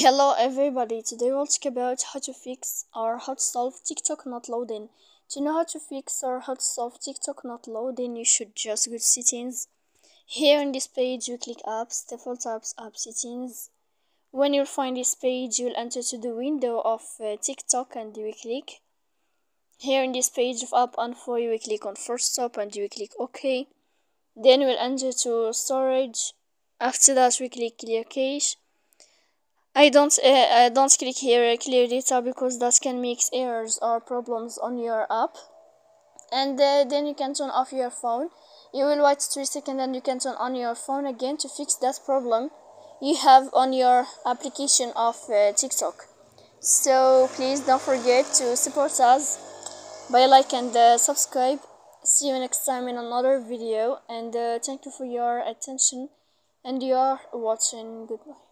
Hello everybody, today we'll talk about how to fix or how to solve TikTok not loading. To know how to fix or how to solve TikTok not loading, you should just go to settings. Here in this page, you click apps, default apps, app settings. When you'll find this page, you'll enter to the window of uh, TikTok and you will click. Here in this page of app info, you will click on force stop and you will click OK. Then we'll enter to storage. After that, we click clear cache I don't uh, I don't click here clear data because that can make errors or problems on your app. And uh, then you can turn off your phone. You will wait 3 seconds and you can turn on your phone again to fix that problem you have on your application of uh, TikTok. So please don't forget to support us by like and uh, subscribe. See you next time in another video and uh, thank you for your attention and you are watching. Goodbye